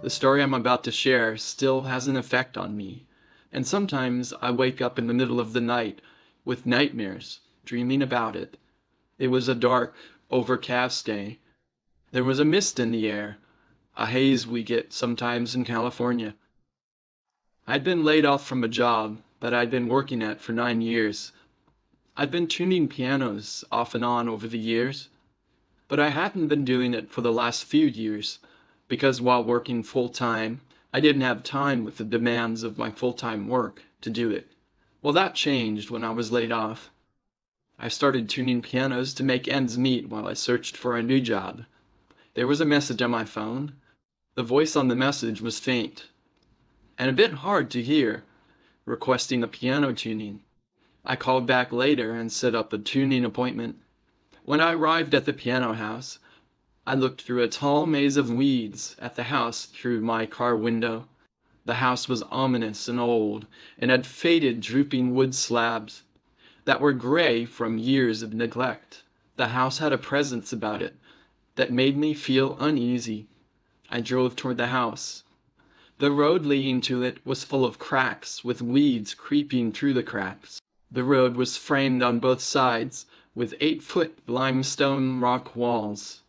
The story I'm about to share still has an effect on me, and sometimes I wake up in the middle of the night with nightmares, dreaming about it. It was a dark, overcast day. There was a mist in the air, a haze we get sometimes in California. I'd been laid off from a job that I'd been working at for nine years. I'd been tuning pianos off and on over the years, but I hadn't been doing it for the last few years because while working full time I didn't have time with the demands of my full time work to do it. Well, that changed when I was laid off. I started tuning pianos to make ends meet while I searched for a new job. There was a message on my phone. The voice on the message was faint and a bit hard to hear, requesting a piano tuning. I called back later and set up a tuning appointment. When I arrived at the piano house, I looked through a tall maze of weeds at the house through my car window. The house was ominous and old, and had faded drooping wood slabs that were gray from years of neglect. The house had a presence about it that made me feel uneasy. I drove toward the house. The road leading to it was full of cracks, with weeds creeping through the cracks. The road was framed on both sides with eight foot limestone rock walls.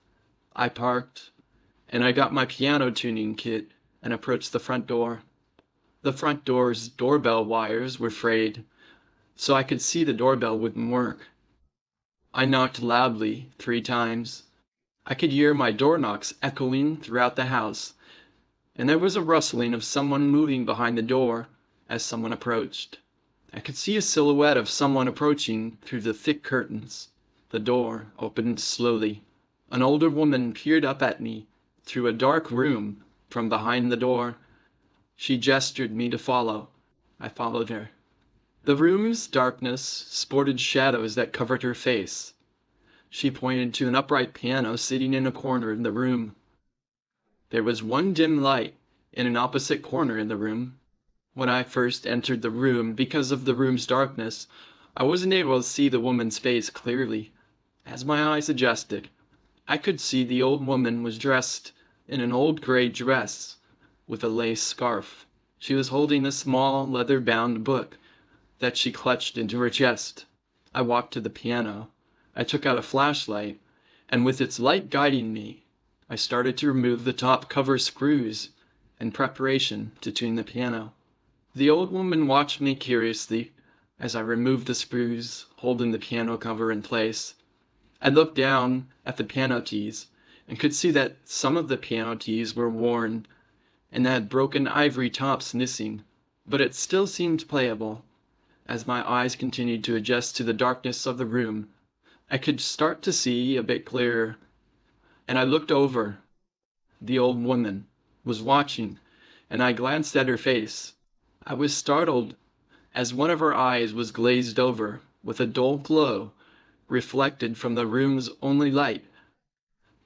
I parked, and I got my piano tuning kit and approached the front door. The front door's doorbell wires were frayed, so I could see the doorbell wouldn't work. I knocked loudly three times. I could hear my door knocks echoing throughout the house, and there was a rustling of someone moving behind the door as someone approached. I could see a silhouette of someone approaching through the thick curtains. The door opened slowly. An older woman peered up at me through a dark room from behind the door. She gestured me to follow. I followed her. The room's darkness sported shadows that covered her face. She pointed to an upright piano sitting in a corner in the room. There was one dim light in an opposite corner in the room. When I first entered the room, because of the room's darkness, I wasn't able to see the woman's face clearly. As my eyes adjusted, I could see the old woman was dressed in an old gray dress with a lace scarf. She was holding a small leather bound book that she clutched into her chest. I walked to the piano. I took out a flashlight, and with its light guiding me, I started to remove the top cover screws in preparation to tune the piano. The old woman watched me curiously as I removed the screws holding the piano cover in place. I looked down at the piano and could see that some of the piano were worn and had broken ivory tops missing, but it still seemed playable. As my eyes continued to adjust to the darkness of the room, I could start to see a bit clearer, and I looked over. The old woman was watching, and I glanced at her face. I was startled as one of her eyes was glazed over with a dull glow reflected from the room's only light,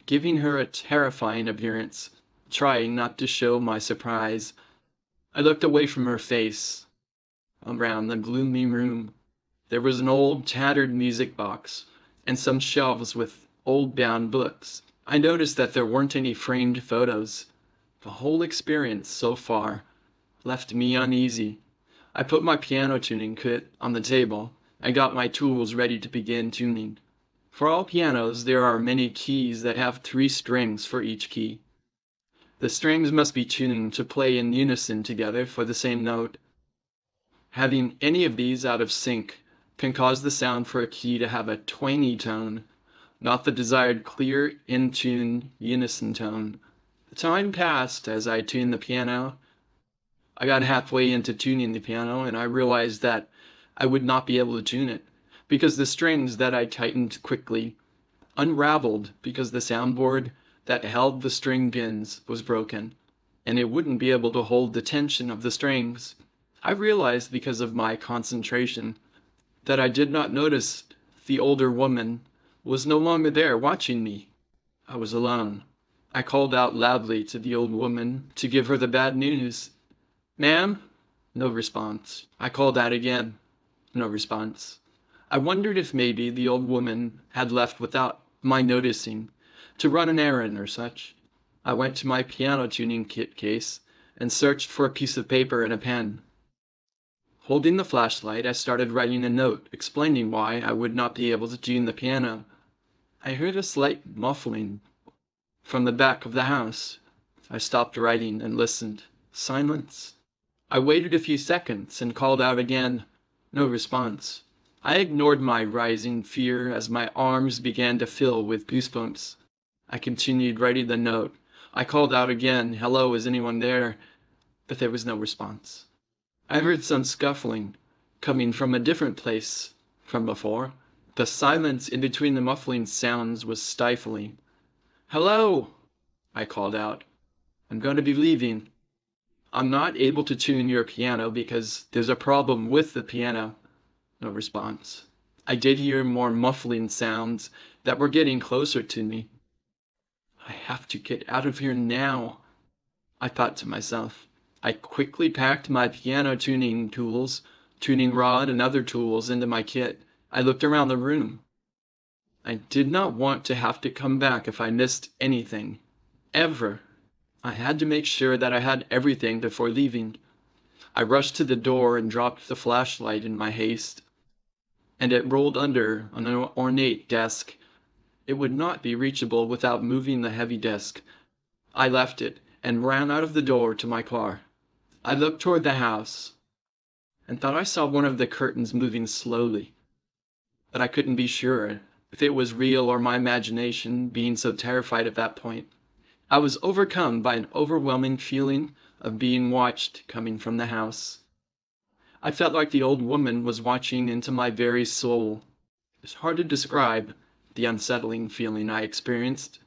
giving her a terrifying appearance. Trying not to show my surprise, I looked away from her face. Around the gloomy room there was an old tattered music box and some shelves with old bound books. I noticed that there weren't any framed photos. The whole experience so far left me uneasy. I put my piano tuning kit on the table and got my tools ready to begin tuning. For all pianos there are many keys that have three strings for each key. The strings must be tuned to play in unison together for the same note. Having any of these out of sync can cause the sound for a key to have a twangy tone, not the desired clear, in tune, unison tone. The time passed as I tuned the piano I got halfway into tuning the piano and I realized that I would not be able to tune it, because the strings that I tightened quickly unraveled because the soundboard that held the string pins was broken, and it wouldn't be able to hold the tension of the strings. I realized because of my concentration that I did not notice the older woman was no longer there watching me. I was alone. I called out loudly to the old woman to give her the bad news. Ma'am? No response. I called out again. No response. I wondered if maybe the old woman had left without my noticing, to run an errand or such. I went to my piano tuning kit case and searched for a piece of paper and a pen. Holding the flashlight, I started writing a note explaining why I would not be able to tune the piano. I heard a slight muffling from the back of the house. I stopped writing and listened. Silence. I waited a few seconds and called out again. No response. I ignored my rising fear as my arms began to fill with goosebumps. I continued writing the note. I called out again, "Hello, is anyone there?" But there was no response. I heard some scuffling, coming from a different place from before. The silence in between the muffling sounds was stifling. "Hello!" I called out. "I'm going to be leaving. I'm not able to tune your piano because there's a problem with the piano." No response. I did hear more muffling sounds that were getting closer to me. "I have to get out of here now," I thought to myself. I quickly packed my piano tuning tools, tuning rod and other tools into my kit. I looked around the room. I did not want to have to come back if I missed anything. Ever. I had to make sure that I had everything before leaving. I rushed to the door and dropped the flashlight in my haste. And it rolled under an ornate desk. It would not be reachable without moving the heavy desk. I left it and ran out of the door to my car. I looked toward the house and thought I saw one of the curtains moving slowly, but I couldn't be sure if it was real or my imagination being so terrified at that point. I was overcome by an overwhelming feeling of being watched coming from the house. I felt like the old woman was watching into my very soul. It's hard to describe the unsettling feeling I experienced,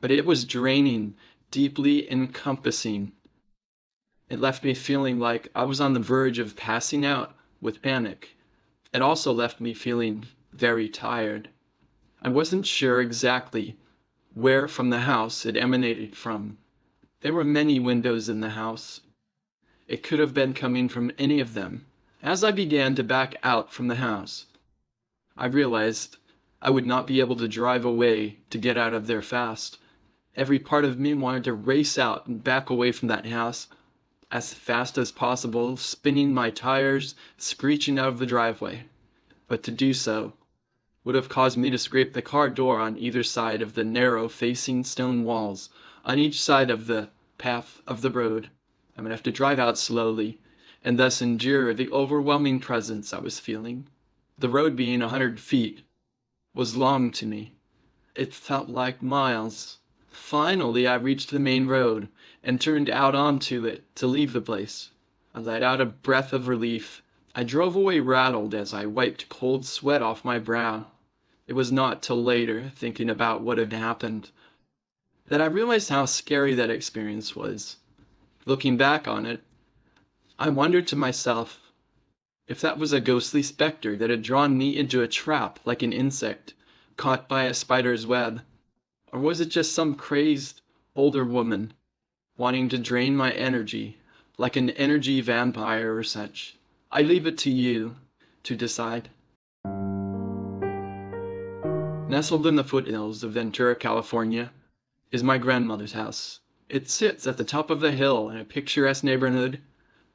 but it was draining, deeply encompassing. It left me feeling like I was on the verge of passing out with panic. It also left me feeling very tired. I wasn't sure exactly where from the house it emanated from. There were many windows in the house. It could have been coming from any of them. As I began to back out from the house, I realized I would not be able to drive away to get out of there fast. Every part of me wanted to race out and back away from that house as fast as possible, spinning my tires, screeching out of the driveway. But to do so would have caused me to scrape the car door on either side of the narrow facing stone walls, on each side of the path of the road. I would have to drive out slowly, and thus endure the overwhelming presence I was feeling. The road being a hundred feet was long to me. It felt like miles. Finally I reached the main road and turned out onto it to leave the place. I let out a breath of relief. I drove away rattled as I wiped cold sweat off my brow. It was not till later, thinking about what had happened, that I realized how scary that experience was. Looking back on it, I wondered to myself if that was a ghostly specter that had drawn me into a trap like an insect caught by a spider's web. Or was it just some crazed older woman wanting to drain my energy like an energy vampire or such? I leave it to you to decide. Nestled in the foothills of Ventura, California, is my grandmother's house. It sits at the top of the hill in a picturesque neighborhood,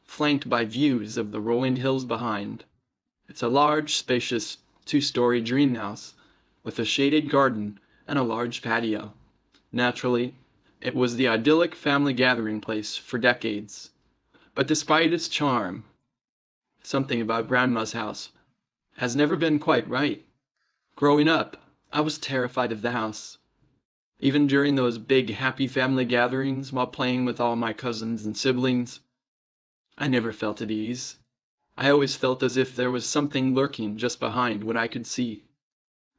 flanked by views of the rolling hills behind. It's a large, spacious, two-story dream house with a shaded garden and a large patio. Naturally, it was the idyllic family gathering place for decades. But despite its charm, something about Grandma's house has never been quite right. Growing up, I was terrified of the house. Even during those big happy family gatherings while playing with all my cousins and siblings, I never felt at ease. I always felt as if there was something lurking just behind what I could see.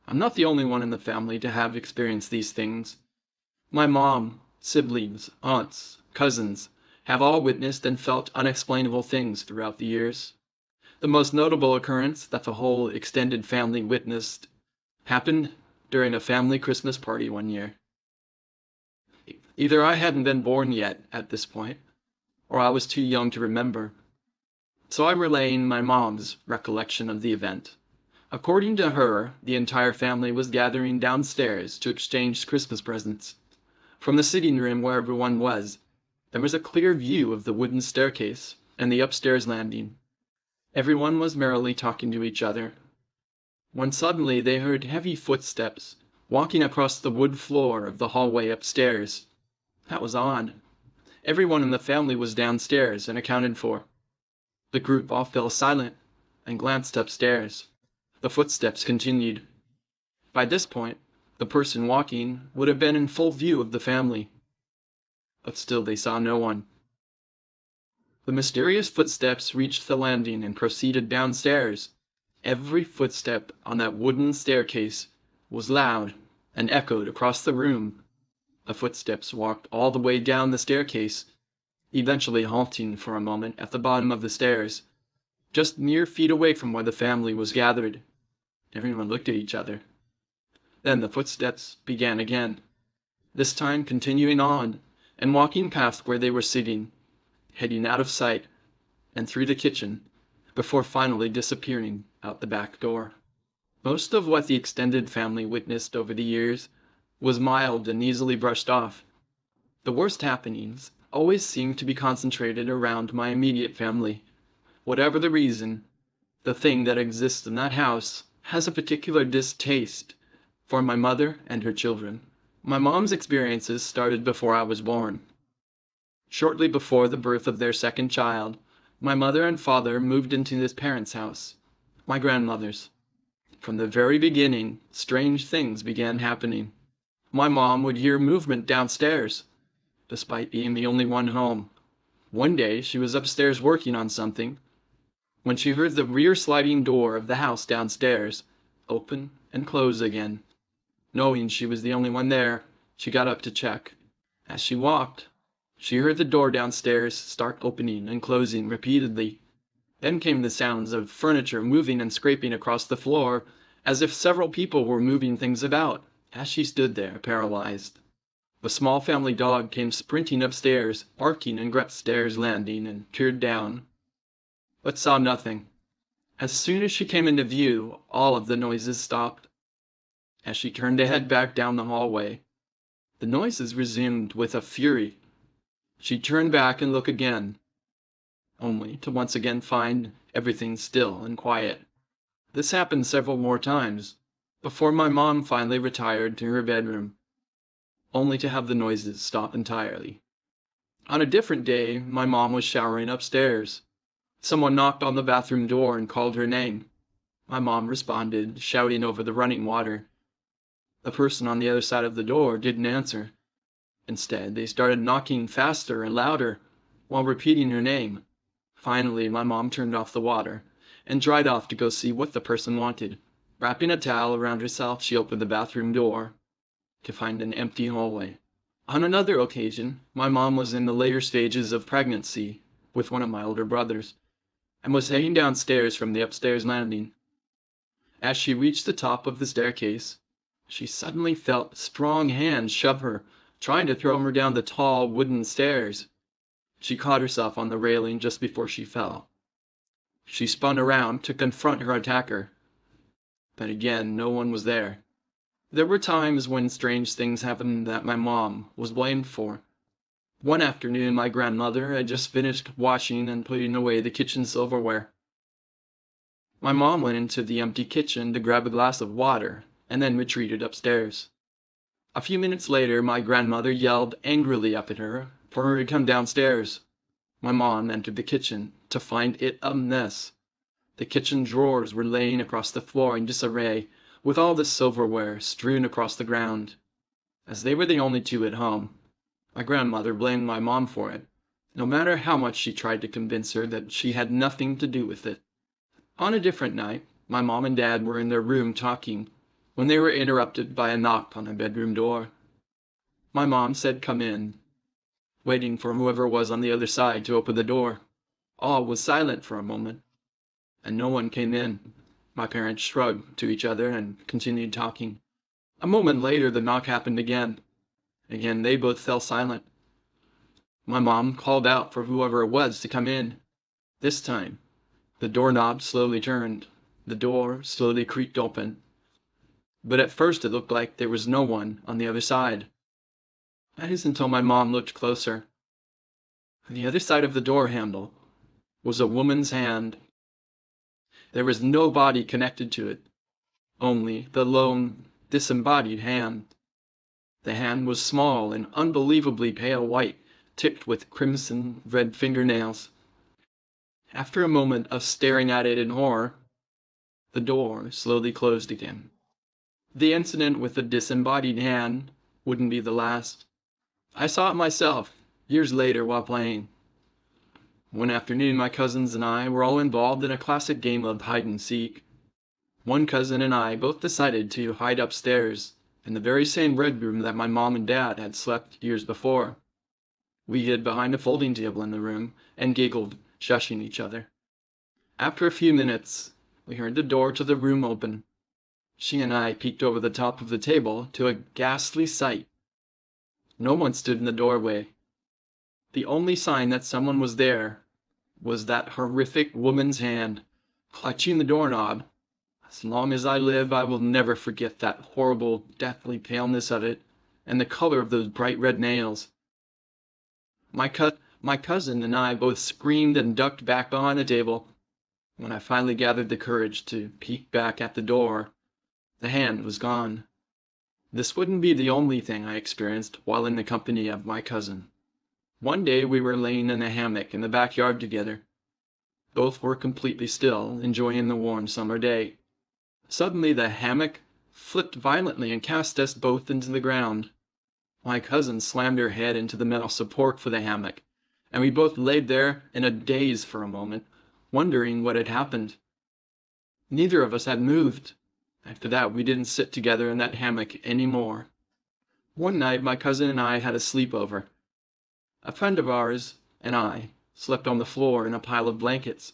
I'm not the only one in the family to have experienced these things. My mom, siblings, aunts, cousins have all witnessed and felt unexplainable things throughout the years. The most notable occurrence that the whole extended family witnessed happened during a family Christmas party one year. Either I hadn't been born yet at this point, or I was too young to remember. So I'm relaying my mom's recollection of the event. According to her, the entire family was gathering downstairs to exchange Christmas presents. From the sitting room where everyone was, there was a clear view of the wooden staircase and the upstairs landing. Everyone was merrily talking to each other, when suddenly they heard heavy footsteps walking across the wood floor of the hallway upstairs. That was odd. Everyone in the family was downstairs and accounted for. The group all fell silent and glanced upstairs. The footsteps continued. By this point the person walking would have been in full view of the family. But still they saw no one. The mysterious footsteps reached the landing and proceeded downstairs. Every footstep on that wooden staircase was loud and echoed across the room. The footsteps walked all the way down the staircase, eventually halting for a moment at the bottom of the stairs, just mere feet away from where the family was gathered. Everyone looked at each other. Then the footsteps began again, this time continuing on and walking past where they were sitting, heading out of sight and through the kitchen, before finally disappearing out the back door. Most of what the extended family witnessed over the years was mild and easily brushed off. The worst happenings always seemed to be concentrated around my immediate family. Whatever the reason, the thing that exists in that house has a particular distaste for my mother and her children. My mom's experiences started before I was born. Shortly before the birth of their second child, my mother and father moved into this parents' house, my grandmother's. From the very beginning, strange things began happening. My mom would hear movement downstairs, despite being the only one home. One day she was upstairs working on something, when she heard the rear sliding door of the house downstairs open and close again. Knowing she was the only one there, she got up to check. As she walked, she heard the door downstairs start opening and closing repeatedly. Then came the sounds of furniture moving and scraping across the floor, as if several people were moving things about, as she stood there, paralyzed. The small family dog came sprinting upstairs, barking and stairs landing, and peered down, but saw nothing. As soon as she came into view, all of the noises stopped. As she turned to head back down the hallway, the noises resumed with a fury. She turned back and looked again, only to once again find everything still and quiet. This happened several more times, before my mom finally retired to her bedroom, only to have the noises stop entirely. On a different day my mom was showering upstairs. Someone knocked on the bathroom door and called her name. My mom responded, shouting over the running water. The person on the other side of the door didn't answer. Instead, they started knocking faster and louder, while repeating her name. Finally, my mom turned off the water, and dried off to go see what the person wanted. Wrapping a towel around herself, she opened the bathroom door, to find an empty hallway. On another occasion, my mom was in the later stages of pregnancy with one of my older brothers, and was heading downstairs from the upstairs landing. As she reached the top of the staircase, she suddenly felt strong hands shove her, trying to throw her down the tall wooden stairs. She caught herself on the railing just before she fell. She spun around to confront her attacker, but again no one was there. There were times when strange things happened that my mom was blamed for. One afternoon my grandmother had just finished washing and putting away the kitchen silverware. My mom went into the empty kitchen to grab a glass of water and then retreated upstairs. A few minutes later my grandmother yelled angrily up at her for her to come downstairs. My mom entered the kitchen to find it a mess. The kitchen drawers were laying across the floor in disarray, with all the silverware strewn across the ground. As they were the only two at home, my grandmother blamed my mom for it, no matter how much she tried to convince her that she had nothing to do with it. On a different night, my mom and dad were in their room talking when they were interrupted by a knock on the bedroom door. My mom said come in, waiting for whoever was on the other side to open the door. All was silent for a moment, and no one came in. My parents shrugged to each other and continued talking. A moment later the knock happened again. Again they both fell silent. My mom called out for whoever it was to come in. This time the doorknob slowly turned, the door slowly creaked open, but at first it looked like there was no one on the other side. That is until my mom looked closer. On the other side of the door handle was a woman's hand. There was no body connected to it, only the lone, disembodied hand. The hand was small and unbelievably pale white, tipped with crimson red fingernails. After a moment of staring at it in horror, the door slowly closed again. The incident with the disembodied hand wouldn't be the last. I saw it myself, years later, while playing. One afternoon my cousins and I were all involved in a classic game of hide and seek. One cousin and I both decided to hide upstairs in the very same bedroom that my mom and dad had slept years before. We hid behind a folding table in the room and giggled, shushing each other. After a few minutes we heard the door to the room open. She and I peeked over the top of the table to a ghastly sight. No one stood in the doorway. The only sign that someone was there was that horrific woman's hand clutching the doorknob. As long as I live I will never forget that horrible, deathly paleness of it, and the color of those bright red nails. My, co- my cousin and I both screamed and ducked back behind the table. When I finally gathered the courage to peek back at the door, the hand was gone. This wouldn't be the only thing I experienced while in the company of my cousin. One day we were laying in a hammock in the backyard together. Both were completely still, enjoying the warm summer day. Suddenly the hammock flipped violently and cast us both into the ground. My cousin slammed her head into the metal support for the hammock, and we both laid there in a daze for a moment, wondering what had happened. Neither of us had moved. After that we didn't sit together in that hammock any more. One night my cousin and I had a sleepover. A friend of ours and I slept on the floor in a pile of blankets,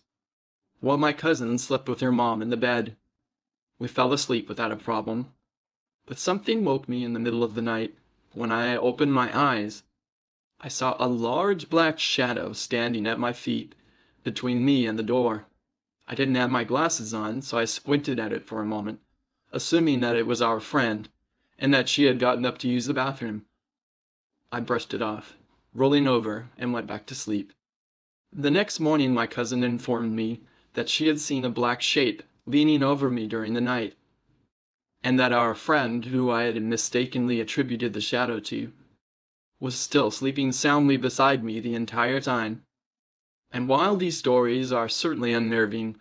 while my cousin slept with her mom in the bed. We fell asleep without a problem. But something woke me in the middle of the night. When I opened my eyes, I saw a large black shadow standing at my feet, between me and the door. I didn't have my glasses on, so I squinted at it for a moment assuming that it was our friend, and that she had gotten up to use the bathroom. I brushed it off, rolling over, and went back to sleep. The next morning my cousin informed me that she had seen a black shape leaning over me during the night, and that our friend, who I had mistakenly attributed the shadow to, was still sleeping soundly beside me the entire time. And while these stories are certainly unnerving,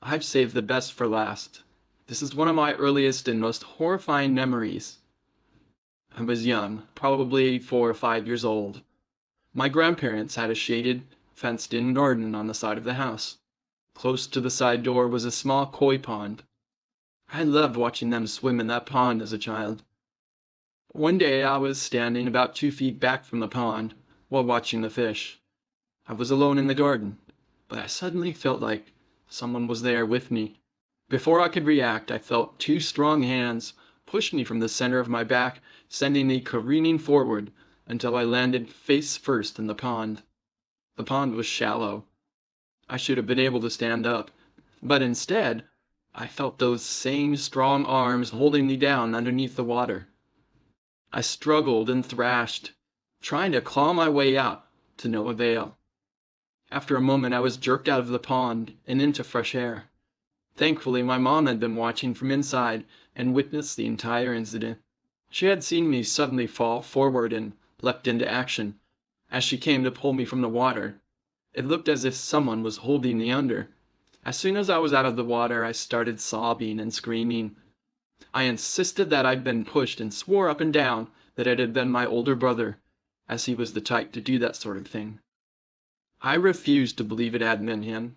I've saved the best for last. This is one of my earliest and most horrifying memories. I was young, probably four or five years old. My grandparents had a shaded, fenced in garden on the side of the house. Close to the side door was a small koi pond. I loved watching them swim in that pond as a child. One day I was standing about two feet back from the pond while watching the fish. I was alone in the garden, but I suddenly felt like someone was there with me. Before I could react I felt two strong hands push me from the center of my back, sending me careening forward until I landed face first in the pond. The pond was shallow. I should have been able to stand up, but instead I felt those same strong arms holding me down underneath the water. I struggled and thrashed, trying to claw my way out, to no avail. After a moment I was jerked out of the pond and into fresh air. Thankfully my mom had been watching from inside and witnessed the entire incident. She had seen me suddenly fall forward and leapt into action. As she came to pull me from the water, it looked as if someone was holding me under. As soon as I was out of the water I started sobbing and screaming. I insisted that I'd been pushed and swore up and down that it had been my older brother, as he was the type to do that sort of thing. I refused to believe it had been him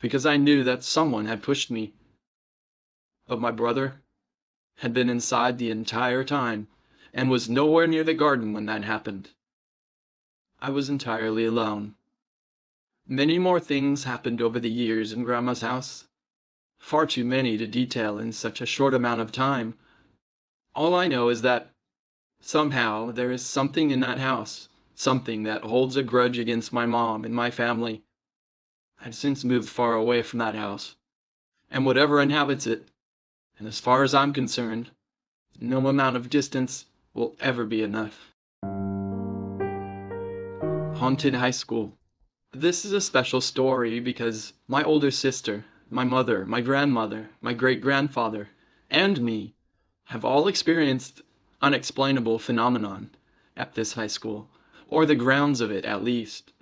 because I knew that someone had pushed me. But my brother had been inside the entire time and was nowhere near the garden when that happened. I was entirely alone. Many more things happened over the years in Grandma's house. Far too many to detail in such a short amount of time. All I know is that somehow there is something in that house, something that holds a grudge against my mom and my family I've since moved far away from that house, and whatever inhabits it, and as far as I'm concerned, no amount of distance will ever be enough. Haunted High School. This is a special story because my older sister, my mother, my grandmother, my great grandfather, and me have all experienced unexplainable phenomenon at this high school, or the grounds of it at least.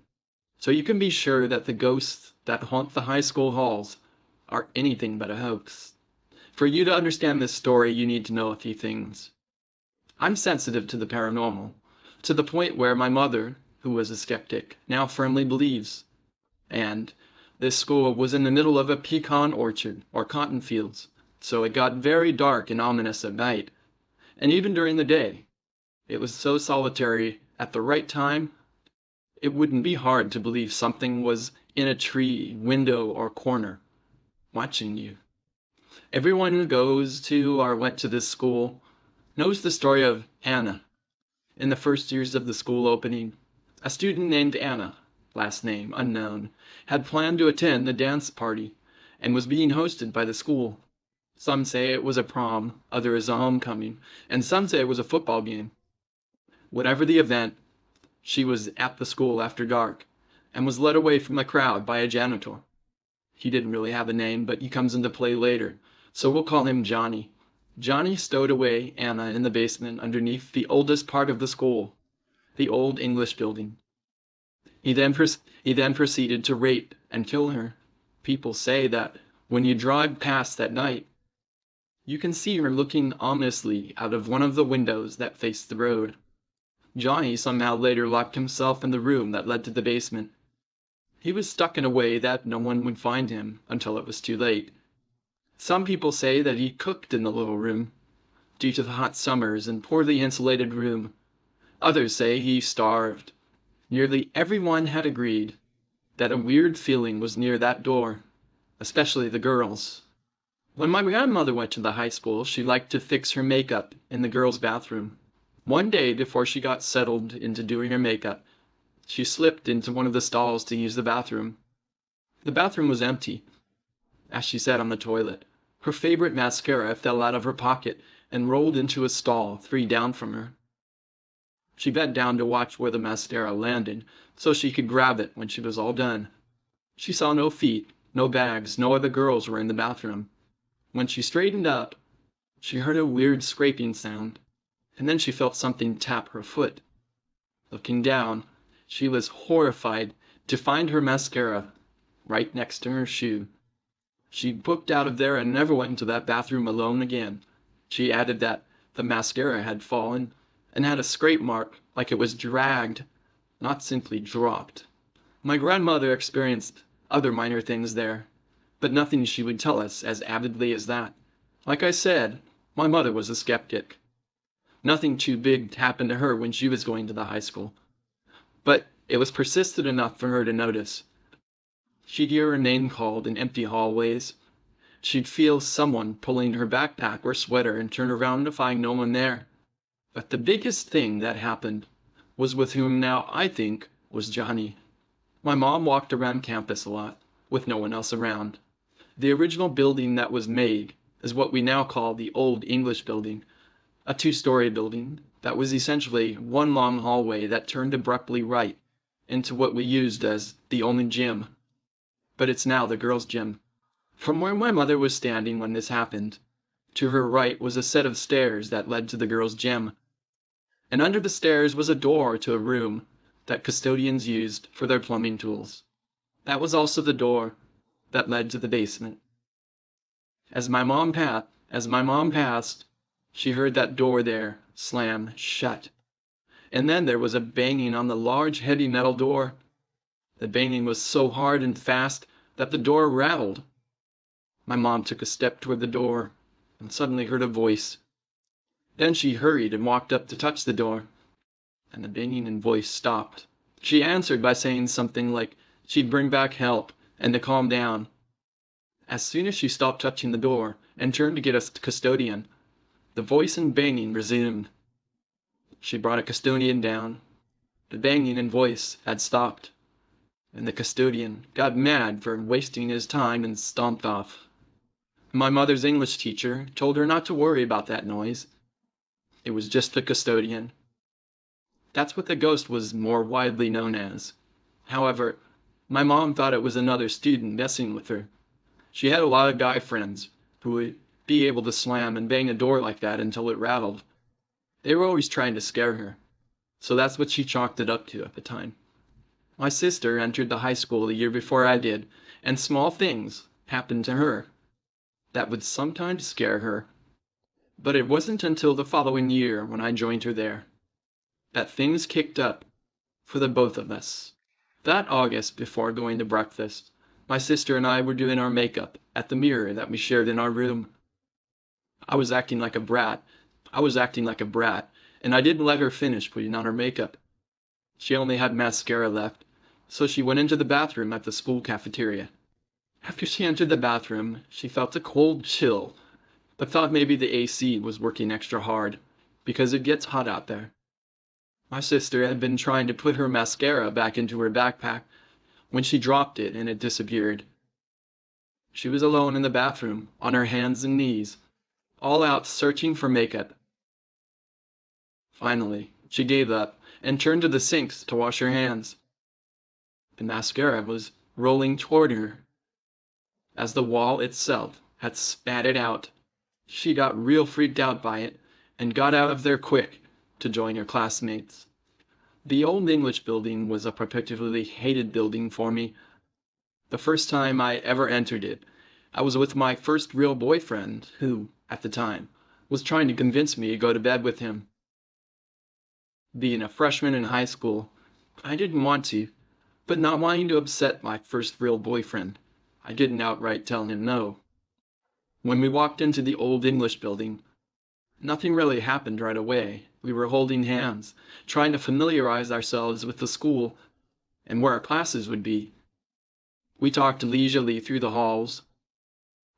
So you can be sure that the ghosts that haunt the high school halls are anything but a hoax. For you to understand this story, you need to know a few things. I'm sensitive to the paranormal, to the point where my mother, who was a skeptic, now firmly believes. And this school was in the middle of a pecan orchard or cotton fields, so it got very dark and ominous at night, and even during the day. It was so solitary at the right time, it wouldn't be hard to believe something was in a tree, window, or corner, watching you. Everyone who goes to or went to this school knows the story of Anna. In the first years of the school opening, a student named Anna, last name unknown, had planned to attend the dance party and was being hosted by the school. Some say it was a prom, others a homecoming, and some say it was a football game. Whatever the event, she was at the school after dark and was led away from the crowd by a janitor. He didn't really have a name, but he comes into play later, so we'll call him Johnny. Johnny stowed away Anna in the basement underneath the oldest part of the school, the old English building. He then, he then proceeded to rape and kill her. People say that when you drive past that night, you can see her looking ominously out of one of the windows that face the road. Johnny somehow later locked himself in the room that led to the basement. He was stuck in a way that no one would find him until it was too late. Some people say that he cooked in the little room, due to the hot summers and poorly insulated room. Others say he starved. Nearly everyone had agreed that a weird feeling was near that door, especially the girls. When my grandmother went to the high school, she liked to fix her makeup in the girls' bathroom. One day before she got settled into doing her makeup, she slipped into one of the stalls to use the bathroom. The bathroom was empty as she sat on the toilet. Her favorite mascara fell out of her pocket and rolled into a stall three down from her. She bent down to watch where the mascara landed so she could grab it when she was all done. She saw no feet, no bags, no other girls were in the bathroom. When she straightened up, she heard a weird scraping sound, and then she felt something tap her foot. Looking down, she was horrified to find her mascara right next to her shoe. She booked out of there and never went into that bathroom alone again. She added that the mascara had fallen and had a scrape mark like it was dragged, not simply dropped. My grandmother experienced other minor things there, but nothing she would tell us as avidly as that. Like I said, my mother was a skeptic. Nothing too big happened to her when she was going to the high school, but it was persistent enough for her to notice. She'd hear her name called in empty hallways. She'd feel someone pulling her backpack or sweater and turn around to find no one there. But the biggest thing that happened was with whom now I think was Johnny. My mom walked around campus a lot, with no one else around. The original building that was made is what we now call the Old English Building, a two-story building that was essentially one long hallway that turned abruptly right into what we used as the only gym but it's now the girls' gym. From where my mother was standing when this happened, to her right was a set of stairs that led to the girls' gym. And under the stairs was a door to a room that custodians used for their plumbing tools. That was also the door that led to the basement. As my mom passed, as my mom passed, she heard that door there slam shut. And then there was a banging on the large heavy metal door. The banging was so hard and fast that the door rattled. My mom took a step toward the door and suddenly heard a voice. Then she hurried and walked up to touch the door, and the banging and voice stopped. She answered by saying something like she'd bring back help and to calm down. As soon as she stopped touching the door and turned to get a custodian, the voice and banging resumed. She brought a custodian down. The banging and voice had stopped and the custodian got mad for wasting his time and stomped off. My mother's English teacher told her not to worry about that noise. It was just the custodian. That's what the ghost was more widely known as. However, my mom thought it was another student messing with her. She had a lot of guy friends who be able to slam and bang a door like that until it rattled. They were always trying to scare her. So that's what she chalked it up to at the time. My sister entered the high school the year before I did, and small things happened to her that would sometimes scare her. But it wasn't until the following year, when I joined her there, that things kicked up for the both of us. That August, before going to breakfast, my sister and I were doing our makeup at the mirror that we shared in our room. I was acting like a brat. I was acting like a brat, and I didn't let her finish putting on her makeup. She only had mascara left, so she went into the bathroom at the school cafeteria. After she entered the bathroom, she felt a cold chill, but thought maybe the AC was working extra hard, because it gets hot out there. My sister had been trying to put her mascara back into her backpack when she dropped it and it disappeared. She was alone in the bathroom, on her hands and knees, all out searching for makeup. Finally, she gave up and turned to the sinks to wash her hands. The mascara was rolling toward her. As the wall itself had spat it out, she got real freaked out by it and got out of there quick to join her classmates. The Old English Building was a particularly hated building for me. The first time I ever entered it, I was with my first real boyfriend, who, at the time, was trying to convince me to go to bed with him. Being a freshman in high school, I didn't want to, but not wanting to upset my first real boyfriend, I didn't outright tell him no. When we walked into the Old English Building, nothing really happened right away. We were holding hands, trying to familiarize ourselves with the school and where our classes would be. We talked leisurely through the halls,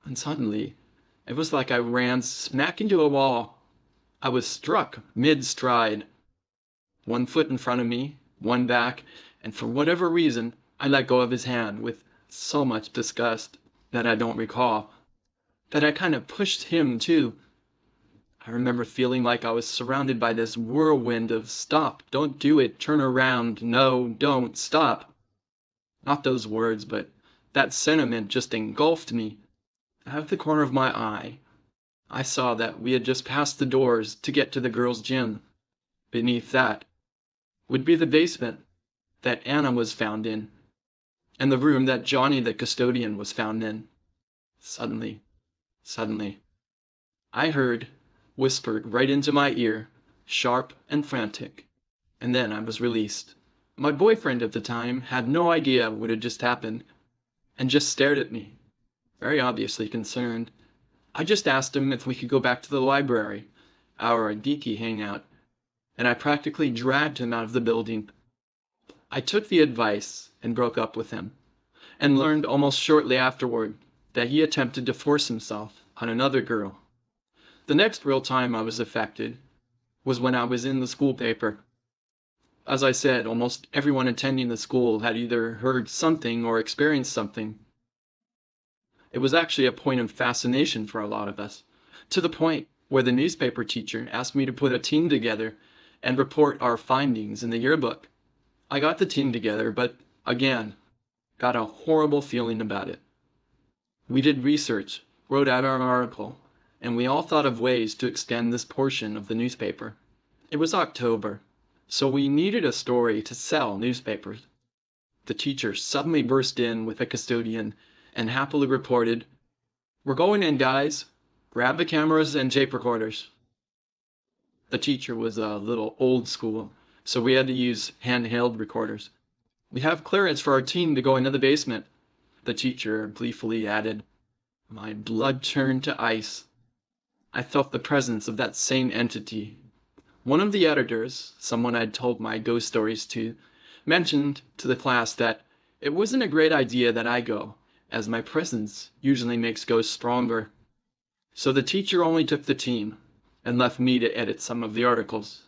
and suddenly it was like I ran smack into a wall. I was struck mid stride. One foot in front of me, one back, and for whatever reason I let go of his hand with so much disgust that I don't recall. That I kind of pushed him too. I remember feeling like I was surrounded by this whirlwind of stop, don't do it, turn around, no, don't, stop. Not those words, but that sentiment just engulfed me. Out of the corner of my eye, I saw that we had just passed the doors to get to the girls' gym. Beneath that would be the basement that Anna was found in, and the room that Johnny the custodian was found in. Suddenly, suddenly, I heard, whispered right into my ear, sharp and frantic, and then I was released. My boyfriend at the time had no idea what had just happened, and just stared at me very obviously concerned. I just asked him if we could go back to the library, our geeky hangout, and I practically dragged him out of the building. I took the advice and broke up with him, and learned almost shortly afterward that he attempted to force himself on another girl. The next real time I was affected was when I was in the school paper. As I said, almost everyone attending the school had either heard something or experienced something it was actually a point of fascination for a lot of us, to the point where the newspaper teacher asked me to put a team together and report our findings in the yearbook. I got the team together, but again, got a horrible feeling about it. We did research, wrote out our article, and we all thought of ways to extend this portion of the newspaper. It was October, so we needed a story to sell newspapers. The teacher suddenly burst in with a custodian and happily reported, We're going in, guys. Grab the cameras and tape recorders. The teacher was a little old school, so we had to use handheld recorders. We have clearance for our team to go into the basement, the teacher gleefully added. My blood turned to ice. I felt the presence of that same entity. One of the editors, someone I'd told my ghost stories to, mentioned to the class that it wasn't a great idea that I go, as my presence usually makes ghosts stronger. So the teacher only took the team and left me to edit some of the articles.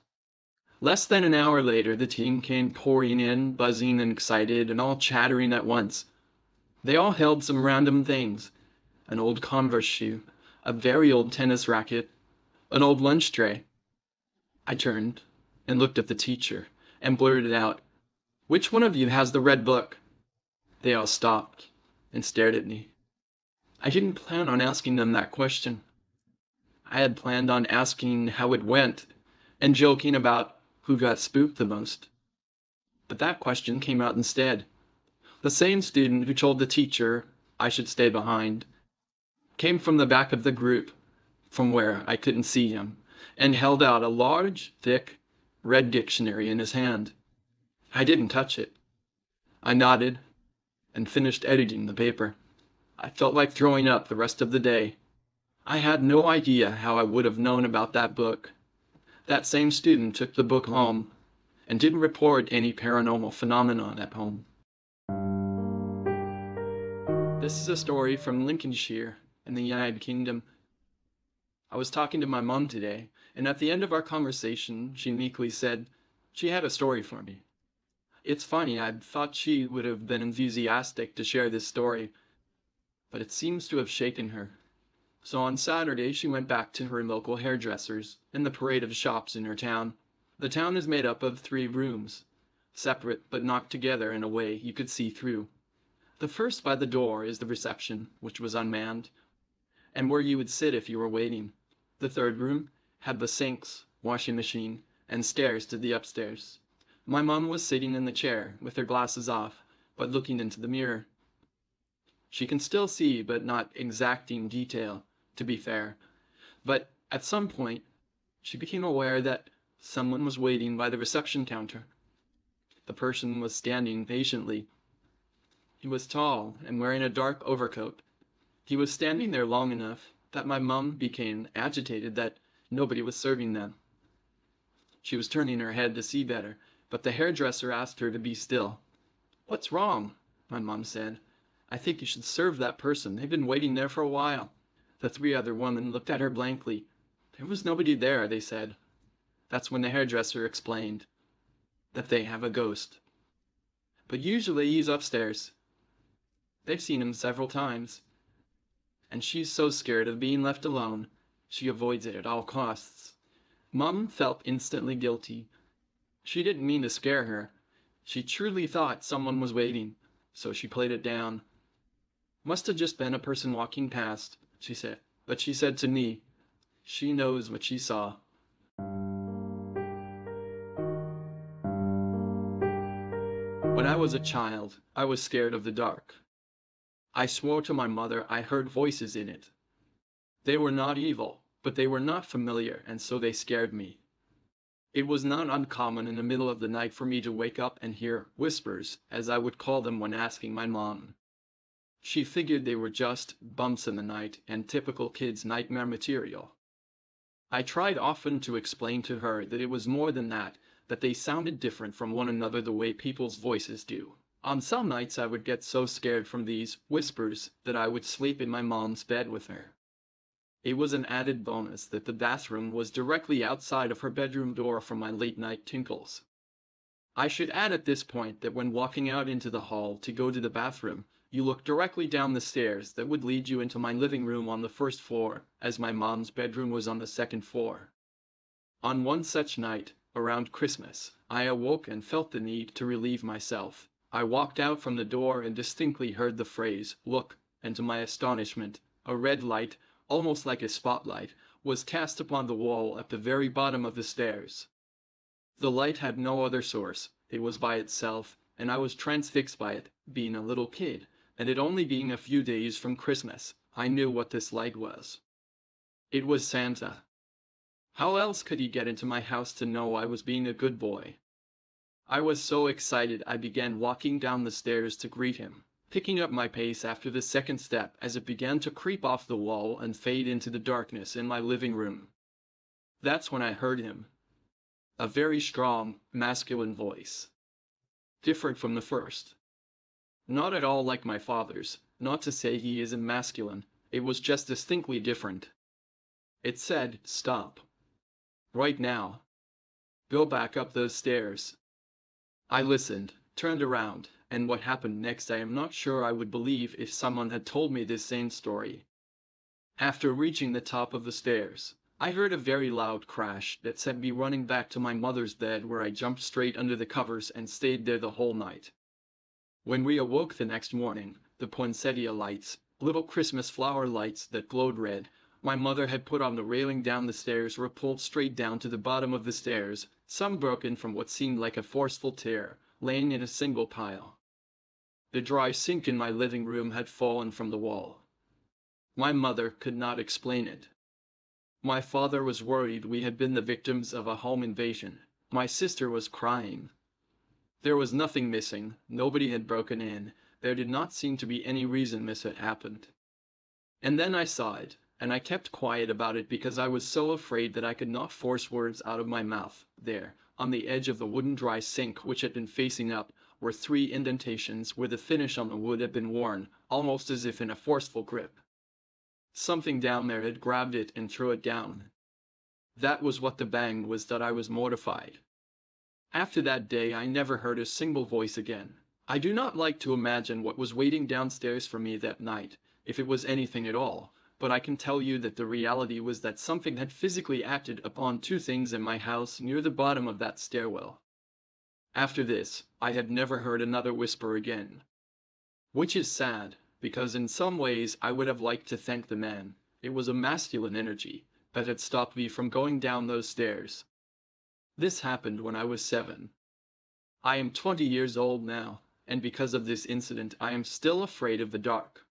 Less than an hour later, the team came pouring in, buzzing and excited, and all chattering at once. They all held some random things an old Converse shoe, a very old tennis racket, an old lunch tray. I turned and looked at the teacher, and blurted out, Which one of you has the red book? They all stopped and stared at me. I didn't plan on asking them that question. I had planned on asking how it went and joking about who got spooked the most. But that question came out instead. The same student who told the teacher I should stay behind came from the back of the group, from where I couldn't see him, and held out a large, thick, red dictionary in his hand. I didn't touch it. I nodded and finished editing the paper. I felt like throwing up the rest of the day. I had no idea how I would have known about that book. That same student took the book home and didn't report any paranormal phenomenon at home. This is a story from Lincolnshire in the United Kingdom. I was talking to my mom today, and at the end of our conversation, she meekly said she had a story for me. It's funny, I thought she would have been enthusiastic to share this story, but it seems to have shaken her. So on Saturday she went back to her local hairdresser's in the parade of shops in her town. The town is made up of three rooms, separate but knocked together in a way you could see through. The first by the door is the reception, which was unmanned, and where you would sit if you were waiting. The third room had the sinks, washing machine, and stairs to the upstairs. My mom was sitting in the chair, with her glasses off, but looking into the mirror. She can still see, but not exacting detail, to be fair. But at some point she became aware that Someone was waiting by the reception counter. The person was standing patiently. He was tall and wearing a dark overcoat. He was standing there long enough that my mum became agitated that nobody was serving them. She was turning her head to see better, but the hairdresser asked her to be still. What's wrong? my mum said. I think you should serve that person. They've been waiting there for a while. The three other women looked at her blankly. There was nobody there, they said. That's when the hairdresser explained that they have a ghost. But usually he's upstairs. They've seen him several times. And she's so scared of being left alone, she avoids it at all costs. Mum felt instantly guilty. She didn't mean to scare her. She truly thought someone was waiting, so she played it down. Must have just been a person walking past, she said. But she said to me, she knows what she saw. When I was a child, I was scared of the dark. I swore to my mother I heard voices in it. They were not evil, but they were not familiar, and so they scared me. It was not uncommon in the middle of the night for me to wake up and hear whispers, as I would call them when asking my mom. She figured they were just bumps in the night and typical kids' nightmare material. I tried often to explain to her that it was more than that that they sounded different from one another the way people's voices do. On some nights I would get so scared from these whispers that I would sleep in my mom's bed with her. It was an added bonus that the bathroom was directly outside of her bedroom door for my late night tinkles. I should add at this point that when walking out into the hall to go to the bathroom, you look directly down the stairs that would lead you into my living room on the first floor, as my mom's bedroom was on the second floor. On one such night, Around Christmas, I awoke and felt the need to relieve myself. I walked out from the door and distinctly heard the phrase, look, and to my astonishment, a red light, almost like a spotlight, was cast upon the wall at the very bottom of the stairs. The light had no other source, it was by itself, and I was transfixed by it, being a little kid, and it only being a few days from Christmas, I knew what this light was. It was Santa. How else could he get into my house to know I was being a good boy? I was so excited I began walking down the stairs to greet him, picking up my pace after the second step as it began to creep off the wall and fade into the darkness in my living room. That's when I heard him. A very strong, masculine voice. Different from the first. Not at all like my father's, not to say he isn't masculine, it was just distinctly different. It said, stop. Right now. Go back up those stairs. I listened, turned around, and what happened next I am not sure I would believe if someone had told me this same story. After reaching the top of the stairs, I heard a very loud crash that sent me running back to my mother's bed where I jumped straight under the covers and stayed there the whole night. When we awoke the next morning, the poinsettia lights, little Christmas flower lights that glowed red, my mother had put on the railing down the stairs were pulled straight down to the bottom of the stairs, some broken from what seemed like a forceful tear, laying in a single pile. The dry sink in my living room had fallen from the wall. My mother could not explain it. My father was worried we had been the victims of a home invasion. My sister was crying. There was nothing missing, nobody had broken in, there did not seem to be any reason this had happened. And then I saw it, and I kept quiet about it because I was so afraid that I could not force words out of my mouth. There, on the edge of the wooden dry sink which had been facing up, were three indentations where the finish on the wood had been worn, almost as if in a forceful grip. Something down there had grabbed it and threw it down. That was what the bang was that I was mortified. After that day I never heard a single voice again. I do not like to imagine what was waiting downstairs for me that night, if it was anything at all, but I can tell you that the reality was that something had physically acted upon two things in my house near the bottom of that stairwell. After this, I had never heard another whisper again. Which is sad, because in some ways I would have liked to thank the man, it was a masculine energy, that had stopped me from going down those stairs. This happened when I was seven. I am twenty years old now, and because of this incident I am still afraid of the dark.